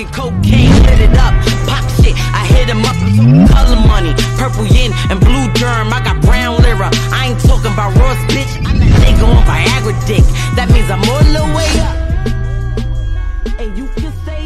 smoking cocaine, lit it up, pop shit. I hit him up with color money, purple yin and blue germ. I got brown lira. I ain't talking about Ross, bitch. I'm that nigga on Viagra dick. That means I'm all the way up. And you can say.